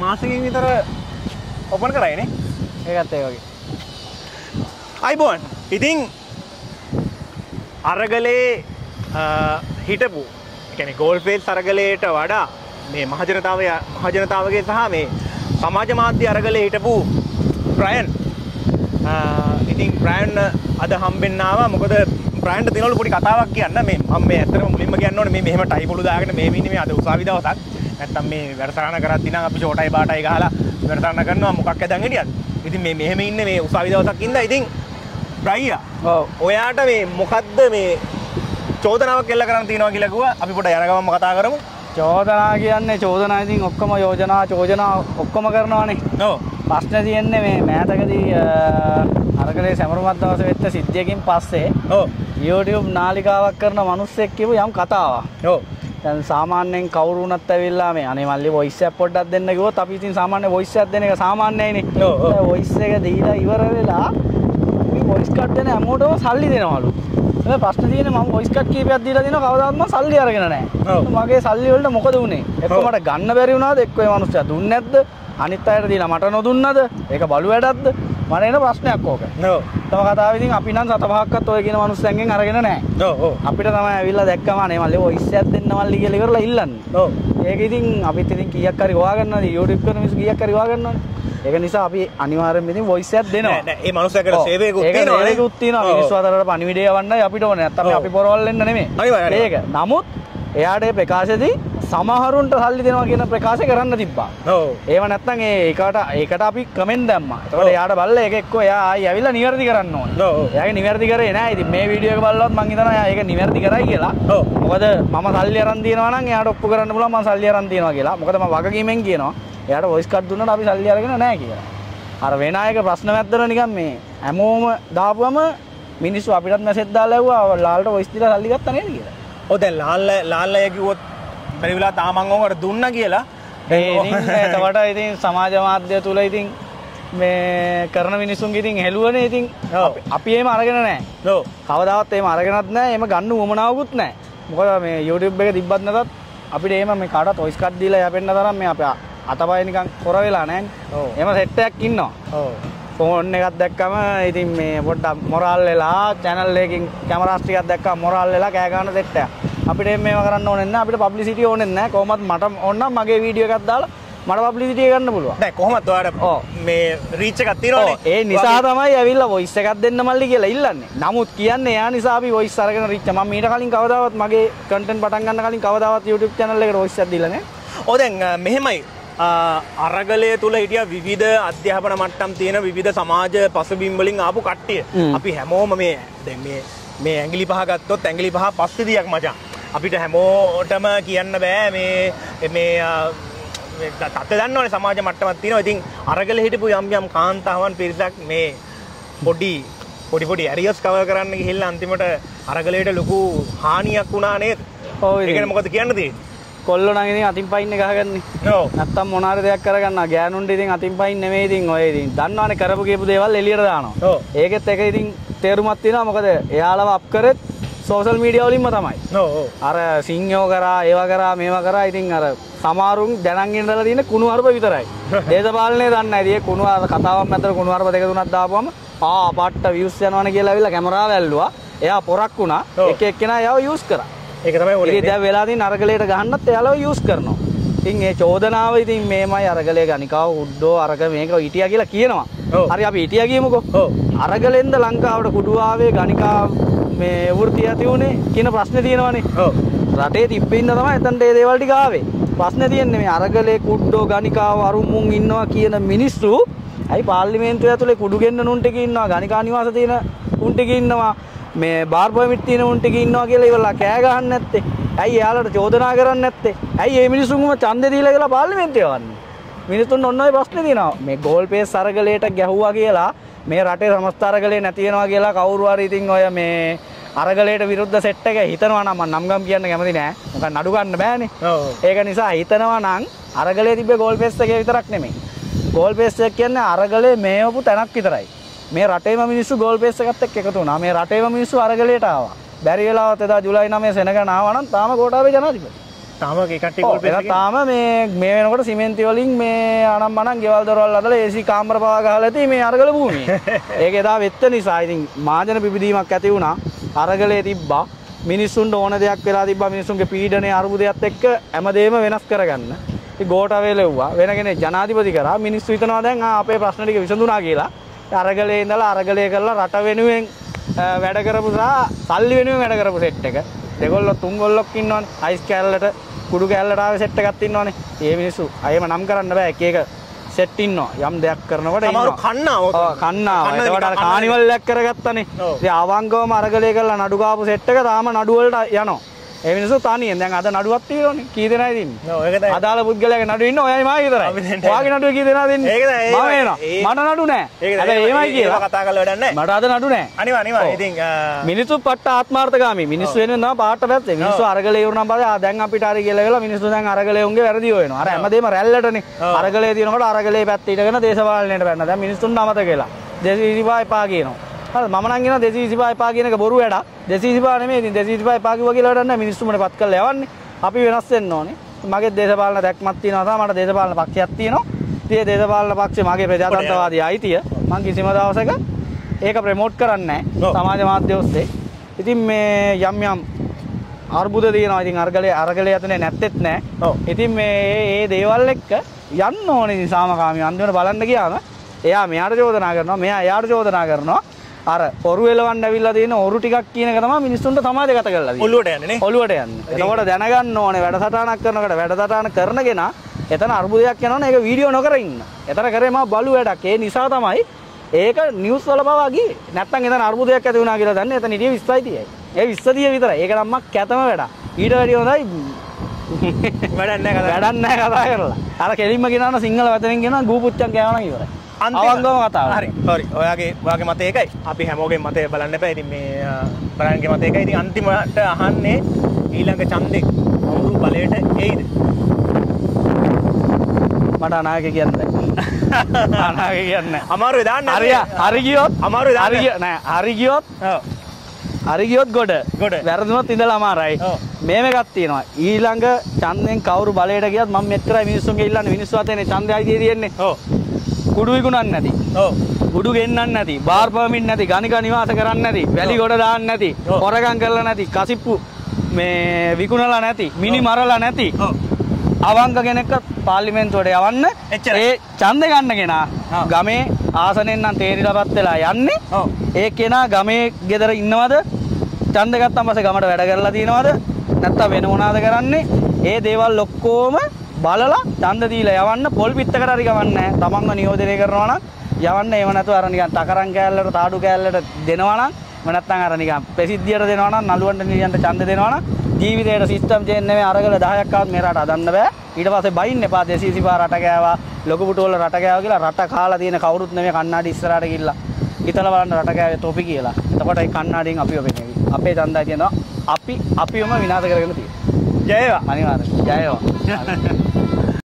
මාසකින් විතර ඔපන් කරයිනේ ඒකත් ඒ වගේ. අයිබෝන් ඉතිං අරගලේ හිටපු එකන ගෝල්පේල් සරගලයට වඩා මේ මහජනතාවය මහජනතාවගේ සහ මේ සමාජ මාධ්‍ය අරගලේ හිටපු ප්‍රයන් ඉතින් ප්‍රෑන්් අද හම්බෙන්නාව මොකද ප්‍රෑන්් තිනවල පොඩි කතාවක් කියන්න. මේ මේ ඇත්තටම මුලින්ම කියන්න ඕනේ මේ මෙහෙම ටයිපොළු දාගෙන මේ ඉන්නේ මේ අද උසාවි දවසක් නැත්තම් මේ වැඩසටහන කරද්දී නම් අපි ෂෝටයි බාටයි ගහලා වැඩසටහන කරනවා. මොකක් ඇදන් හිටියද ඉතින් මේ මෙහෙම ඉන්නේ මේ උසාවි දවසක් ඉඳලා ඉතින් බ්‍රයියා ඔයාට මේ මොකක්ද මේ චෝදනාවක් කෙල්ල කරන්න තියෙනවා කියලා කිව්වා. අපි පොඩ යන ගමන්ම කතා කරමු. චෝදනා කියන්නේ චෝදනා ඉතින් ඔක්කොම යෝජනා චෝජනා ඔක්කොම කරනවානේ. ඔව්. ප්‍රශ්න තියෙන්නේ මේ මෑතකදී අරකලේ සැමරුමත් දවස වෙත්ත සිද්ධියකින් පස්සේ ඔව්. YouTube නාලිකාවක් කරන මිනිස්සෙක් කිව්ව යම් කතාවක්. ඔව් දැන් සාමාන්‍යයෙන් කවුරු වුණත් ඇවිල්ලා මේ අනේ මල්ලි වොයිස් එකක් පොඩ්ඩක් දෙන්න කිව්වොත් අපි ඉතින් සාමාන්‍ය වොයිස් එකක් දෙන එක සාමාන්‍යයිනේ. ඔව්. වොයිස් එක දීලා ඉවර වෙලා මේ වොයිස් කට් දෙන හැමෝටම සල්ලි දෙනවලු. ඒ ප්‍රශ්න තියෙන්නේ මම වොයිස් කට් කීපයක් දීලා දිනවා කවදාවත් මම සල්ලි අරගෙන නැහැ. මගේ සල්ලි වලට මොකද උනේ? එක්ක. මට ගන්න බැරි වුණාද? එක්ක ඒ මිනිස්සයා දුන්නේ නැද්ද? අනිත් අයට දීලා මට නොදුන්නද? ඒක බලු වැඩක්ද? මට එන ප්‍රශ්නයක් ඕක. ඔව් තම කතාව ඉතින් අපි නම් සත පහක්වත් ඔය කියන මිනිස්සුන්ගෙන් අරගෙන නැහැ. ඔව් ඔව් අපිට තමයි ඇවිල්ලා දැක්කම අනේ මල්ලේ වොයිස් එකක් දෙන්න මල්ලි කියලා ඉවරලා ඉල්ලන්නේ. ඔව් ඒක ඉතින් අපිත් ඉතින් කීයක් හරි හොයාගන්නවද YouTube කරන මිනිස්සු කීයක් හරි හොයාගන්නවද? ඒක නිසා අපි අනිවාර්යෙන්ම ඉතින් වොයිස් එකක් දෙනවා. නෑ නෑ ඒ මනුස්සයා ඔව්. සේවයකුත් තියෙනවා සේවයකුත් තියෙනවා. මිනිස්සු අතරට පණිවිඩය යවන්නයි අපිට ඕනේ. නැත්තම්. අපි පොරවල් වෙන්න නෙමෙයි. ඒක. නමුත් එයාට ඒ ප්‍රකාශයේදී සමහරුන්ට සල්ලි දෙනවා කියන ප්‍රකාශය කරන්න තිබ්බා. ඒව නැත්තම් ඒ ඒකට ඒකට අපි කමෙන්ට් දැම්මා. ඒතකොට එයාට බලලා ඒක එක්ක එයා ආයි ඇවිල්ලා නිවැරදි කරන්න ඕනේ. එයාගේ නිවැරදි කරේ නෑ. ඉතින් මේ වීඩියෝ එක බලලවත් මං හිතනවා එයා ඒක නිවැරදි කරයි කියලා. මොකද මම සල්ලි අරන් තියනවා නම් එයාට ඔප්පු කරන්න පුළුවන් මම සල්ලි අරන් තියනවා කියලා. මොකද මම වගකීමෙන් කියනවා. එයාට වොයිස් කට් දුන්නාට අපි සල්ලි අරගෙන නැහැ කියලා. අර වෙන අයක ප්‍රශ්න මැද්දර නිකන් මේ හැමෝම දාපුවම මිනිස්සු අපිටත් මැසේජ් දාලා ඇහුවා ලාල්ට වොයිස් දීලා සල්ලි ගත්තා නේද කියලා. ඔව් දැන් ලාල්ල ලාල්ලය කිව්වොත් බැරි වෙලා තාමන් ඕකට දුන්නා කියලා ඒ ඉතින් සමාජ මාධ්‍ය තුල ඉතින් මේ කරන මිනිස්සුන්ගේ ඉතින් හෙළුවනේ ඉතින්. අපි- එහෙම අරගෙන නැහැ. ඔව් කවදාවත් එහෙම අරගෙනත් නැහැ. එහෙම ගන්න උවමනාවකුත් නැහැ. මොකද මේ YouTube එක තිබ්බත් නැතත් අපිට එහෙම මේ කාටවත් වොයිස් කට් දීලා යපෙන්න තරම් මේ අපේ අතපය නිකන් කොර වෙලා නැහැ. ඔව්. එහෙම සෙට් එකක් ඉන්නවා. ෆෝන් එකක් දැක්කම ඉතින් මේ පොඩ්ඩක් මොරාල් වෙලා channel එකකින් කැමරාස් ටිකක් දැක්කම මොරාල් වෙලා කෑ ගන්න සෙට් එකක්. අපිට මේව කරන්න ඕනේ නැහැ. අපිට publicity ඕනේ නැහැ. කොහොමත් මට ඕන නම් මගේ වීඩියෝ එකක් දාලා මට එක ගන්න පුළුවන්. දැන් කොහොමද ඔයාලට. මේ රීච් එකක් තියෙනවනේ ඒ නිසා තමයි ඇවිල්ලා වොයිස් එකක් දෙන්න මල්ලි කියලා ඉල්ලන්නේ. නමුත් කියන්නේ එයා නිසා අපි වොයිස් අරගෙන රිච්ච මම මීට කලින් කවදාවත් මගේ කන්ටෙන්ට් පටන් ගන්න කලින් කවදාවත් YouTube channel එකට වොයිස් එකක් දීලා නැහැ. ඔව් දැන් මෙහෙමයි අරගලය තුළ හිටිය විවිධ අධ්‍යාපන මට්ටම් තියෙන විවිධ සමාජ පසුබිම් වලින් ආපු කට්ටිය. අපි හැමෝම මේ දැන් මේ මේ ඇඟිලි පහ ගත්තොත් ඇඟිලි පහ පස්විදියක් මචං. අපිට හැමෝටම කියන්න බෑ මේ මේ අ, මේ ත- තත්ත්වය දන්නවනේ සමාජ මට්ටමක් තියෙනවා. ඉතින් අරගල හිටපු යම් යම් කාන්තාවන් පිරිසක් මේ පොඩි පොඩි පොඩි ඇරියස් කවර් කරන්න ගිහිල්ලා අන්තිමට අරගලයට ලොකු හානියක් වුණා නේද? ඔව්. ඒකට මොකද කියන්න තියෙන්නේ කොල්ලෝ නම් ඉතින් අතින් පයින් ගහගන්නේ. නැත්තම් මොනාර දෙයක් කරගන්න ගෑනුන්ට ඉතින් අතින් පයින් නෙමෙයි ඉතින් ඔය ඉතින් දන්නවනේ කරපු කියපු දේවල් එළියට දානවා. ඒකෙත් එක ඉතින් තේරුමක් තියෙනවා මොකද එයාලව අප් කරෙත් සෝෂල් මීඩියා වලින්ම තමයි. අර සිංහෝ කරා ඒවා කරා මේවා කරා ඉතින් අර සමහරුන් දැනන් ඉඳලා තියෙන කුණු හරුප විතරයි. දේශපාලනේ දන්නේ නැහැ. ඉතින් කුණු අර කතාවක් මැදට කුණු හරුප දෙක තුනක් දාපුවම ආ පාට්ට views යනවනේ කියලා ඇවිල්ලා කැමරාව ඇල්ලුවා. එයා පොරක් වුණා. එක එක්කෙනා එයාව use කරා. ඒක තමයි ඕනේ ඉතින් දැන් වෙලා තියෙන අරගලයට ගහන්නත් එයාලව use කරනවා. ඉතින් මේ චෝදනාව ඉතින් මේමයි අරගලයේ ගණිකාව උඩ්ඩෝ අරග මේක හිටියා කියලා කියනවා. හරි අපි හිටියා කියමුකෝ. අරගලෙන්ද ලංකාවට කුඩු ආවේ ගණිකා මේ වෘත්තිය ඇති උනේ කියන ප්‍රශ්නේ තියෙනවනේ. රටේ තිබ්බින්න තමයි එතනට ඒ දේවල් ටික ආවේ. ප්‍රශ්නේ තියෙන්නේ මේ අරගලේ කුඩ්ඩෝ ගණිකාව අරුන් මුන් ඉන්නවා කියන මිනිස්සු ඇයි පාර්ලිමේන්තුව ඇතුලේ කුඩු ගෙන්න උන් ටික ඉන්නවා ගණිකා නිවාස තියෙන උන් ටික ඉන්නවා මේ බාර් පර්මිට් තියෙන උන් ටික ඉන්නවා කියලා ඉවරලා කෑ ගහන්නේ නැත්තේ. ඇයි එයාලට චෝදනා කරන්නේ නැත්තේ? ඇයි මේ මිනිස්සුන්ම ඡන්දේ දීලා කියලා පාර්ලිමේන්තුවේ යවන්නේ? මිනිස්සුන් ඔන්න ඔය ප්‍රශ්නේ තියෙනවා. මේ ගෝල් පේස් අරගලයට ගැහුවා කියලා මේ රටේ සමස්ත අරගලේ නැති වෙනවා කියලා කවුරු හරි ඉතින් ඔය මේ අරගලයට විරුද්ධ සෙට් එක හිතනවා නම් මම නම් ගම් කියන්න කැමති නෑ. මොකක් නඩු ගන්න බෑනේ. ඒක නිසා හිතනවා නම් අරගලේ තිබ්බේ ගෝල් පේස් එකේ විතරක් නෙමෙයි. ගෝල් පේස් එක කියන්නේ අරගලේ මේවපු තැනක් විතරයි. මේ රටේම මිනිස්සු ගෝල් පේස් එකත් එක්ක එකතු වුණා. මේ රටේම මිනිස්සු අරගලයට ආවා. බැරි වෙලාවත් එදා ජූලයි 9 සෙනග ආවා නම් තාම කෝටාවේ ජනාධිපති. තාම ඒකට ඔව්, ඒක තාම මේ මේ වෙනකොට සිමෙන්ති වලින් මේ අනම් මනම් ගෙවල් දොරවල් අදලා ඒසි කාමර පවා ගහලා ඇති මේ අරගල භූමියේ. ඒක එදා වෙත්ත නිසා ඉතින් මාජන පිබිදීමක් ඇති වුණා. අරගලේ තිබ්බා. මිනිස්සුන්ට ඕන දෙයක් වෙලා තිබ්බා මිනිස්සුන්ගේ පීඩනය අරුබුදයත් එක්ක හැමදේම වෙනස් කරගන්න. ඉතින් ගෝඨාවේ ලෙව්වා. වෙන කෙනෙක් ජනාධිපති කරා. මිනිස්සු හිතනවා දැන් ආ අපේ ප්‍රශ්න ටික විසඳුණා කියලා. අරගලේ ඉඳලා අරගලේ කරලා රට වෙනුවෙන් වැඩ කරපු සහ සල්ලි වෙනුවෙන් වැඩ කරපු සෙට් එක. දෙගොල්ලෝ තුන් ගොල්ලොක් ඉන්නවනේ. අයිස් කෑල්ලට කුඩු කෑල්ලට ආවේ සෙට් එකක් ඉන්නවනේ. ඒ මිනිස්සු අයම නම් කරන්න බෑ එක එක සෙට් ඉන්නවා. යම් දෙයක් කරනකොට සමහරු ඉන්නවා. කන්නාව ඔව්, කන්නාව. කන්න එතකොට අර කානිවල් එකක් කරගත්තනේ. ඉතින් අවංගවම අරගලේ කරලා නඩු කාපු සෙට් එක තාම නඩු වලට යනවා. ඒ මිනිස්සු තනියෙන් දැන් අද නඩුවක් තියෙනවනේ. කී දෙනායි දෙන්නේ? ඔව්, ඒක තමයි. අදාළ පුද්ගලයාගේ නඩු ඉන්න ඔයයි මායි විතරයි. ඔයාගේ නඩුව කී දෙනා දෙන්නේ? ඒක තමයි, මම. එනවා. මට නඩු නෑ. ඒක හැබැයි ඒමයි කියලා. කතා කරලා වැඩක් නැහැ. මට අද නඩු නෑ. අනිවා අනිවා. ඉතින් මිනිස්සු පට්ට ආත්මාර්ථකාමී මිනිස්සු වෙන නම් පාට පැත්තේ මිනිස්සු අරගලේ ඉවරනම් පස්සේ ආ දැන් අපිට හරි කියලා වෙලා මිනිස්සු දැන් අරගලේ උන්ගේ වැරදි හොයනවා අර හැමදේම රැල්ලටනේ. අරගලේ තියෙනකොට අරගලේ පැත්තේ ඉඳගෙන දේශපාලනයට පැන්න දැන් මිනිස්සුන්ට අමතක වෙලා 225 එපා කියනවා හරි මම නම් කියනවා 225 එපා කියන එක බොරු වැඩක්. 225 නෙමෙයි ඉතින් 225 එපා කිව්වා කියලා වැඩක් නැහැ. මිනිස්සුමනේ පත් කරලා යවන්නේ. අපි වෙනස් වෙන්න ඕනේ. මගේ දේශපාලන දැක්මක් තියෙනවා තමයි මට දේශපාලන පක්ෂයක් තියෙනවා. ඉතින් ඒ දේශපාලන පක්ෂේ මගේ ප්‍රජාතන්ත්‍රවාදී අයිතිය. මං කිසිම දවසක ඒක ප්‍රමෝට් කරන්නේ නැහැ. සමාජ මාධ්‍ය ඔස්සේ. ඉතින් මේ යම් යම් අර්බුද තියෙනවා. ඉතින් අර්ගලේ අරගලේ ඇතුලේ නැත්තේත් නෑ ඔව්. ඉතින් මේ ඒ දේවල් එක්ක යන්න ඕනේ. ඉතින් සාමකාමී අන්තිමට බලන්න ගියාම එයා මෙයාට චෝදනා කරනවා මෙයා එයාට චෝදනා කරනවා අර ඔරු එලවන්න ඇවිල්ලා තියෙන ඔරු ටිකක් කියන එක තමයි මිනිස්සුන්ට සමාජගත කරලා තියෙන්නේ ඔළුවට යන්නේ නේ. ඔළුවට යන්න. එතකොට දැනගන්න ඕනේ වැඩසටහනක් කරනකොට වැඩසටහන කරනගෙන එතන අර්බුදයක් යනවනේ ඒක වීඩියෝ නොකර ඉන්න. එතන කරේ මා බලු වැඩක්. ඒ නිසා තමයි ඒක නිවුස් වල පවා ගියේ. නැත්තම් එතන අර්බුදයක් ඇති වුණා කියලා දන්නේ එතන හිටියේ 20යි 30යි. ඒ 20 30 විතරයි. ඒක නම් මක් කැතම වැඩක්. ඊට වැඩිය හොඳයි වැඩක් නැහැ කතා. කරලා. අර කෙලින්ම කියනවා සිංහල වචනෙන් කියනවා ගූපුච්චන් නම් ඉවරයි. අවංගවම කතාව. හරි හරි ඔයාගේ ඔයාගේ මතය එකයි. අපි හැමෝගේ මතය බලන්න එපා ඉතින් මේ බලන්ගේ මතය එකයි. ඉතින් අන්තිමට අහන්නේ ඊළඟ ඡන්දේ කවුරු බලයට එයිද? මට අනාගත කියන්න. අනාගත කියන්න නැහැ. අමාරුයි දාන්න. හරිය. හරි ගියොත්? අමාරුයි දාන්න. හරි නෑ හරි ගියොත්? හරි ගියොත් ගොඩ. ගොඩ. වැරදුනොත් ඉඳලා අමාරයි. මේම එකක් තියෙනවා. ඊළඟ ඡන්දෙන් කවුරු බලයට ගියත් මම මෙච්චරයි මිනිස්සුන්ගේ ඉල්ලන්නේ. මිනිස්සු අතේනේ ඡන්දය අයිතිය තියෙන්නේ. ඔව් කුඩු විකුණන්නේ නැති. ඔව්. කුඩු ගෙන්නන්නේ නැති. බාර් පර්මිට් නැති. ගණිකා නිවාස කරන්නේ නැති. වැලි ගොඩ දාන්නේ නැති. හොරගම් කරලා නැති. කසිප්පු මේ විකුණලා නැති. මිනි මරලා නැති. අවංක කෙනෙක්ව පාර්ලිමේන්තුවට යවන්න. ඒ ඡන්ද ගන්න කෙනා. ගමේ ආසනෙන් නම් තේරිලාපත් වෙලා යන්නේ. ඒ කෙනා ගමේ ගෙදර ඉන්නවද? ඡන්ද ගත්තම පස්සේ ගමට වැඩ කරලා තියෙනවද? නැත්නම් වෙන මොනවාද කරන්නේ? ඒ දේවල් ඔක්කොම බලලා ඡන්ද දීලා යවන්න පොල් පිටකට හරි ගමන්නේ නැහැ තමන්ව නියෝජනය කරනවා නම් යවන්න. ඒව නැතුව අර නිකන් තකරන් කෑල්ලට තාඩු කෑල්ලට දෙනවා නම් එහෙම නැත්නම් අර නිකන් ප්‍රසිද්ධියට දෙනවා නම් නළුවන්ට නිලියන්ට ඡන්ද දෙනවා නම් ජීවිතේට සිස්ටම් චේන්ජ් නෙමෙයි. අරගල 10ක් ආවත් මේ රට හදන්න බෑ. ඊට පස්සේ බයින්න එපා. 225 රට ගෑවා ලොකු පුටු වල රට ගෑවා කියලා රට කාලා තියෙන කවුරුත් නෙමෙයි කන්නාඩි ඉස්සරහට ගිහිල්ලා. හිතලා බලන්න රට ගෑවේ තොපි කියලා. එතකොට ඒ කන්නාඩියෙන් අපිව පෙන්නේවි. අපේ ඡන්දය තියෙනවා. අපි අපිවම විනාශ කරගෙන තියෙනවා. जाएगा पानी मार जाएगा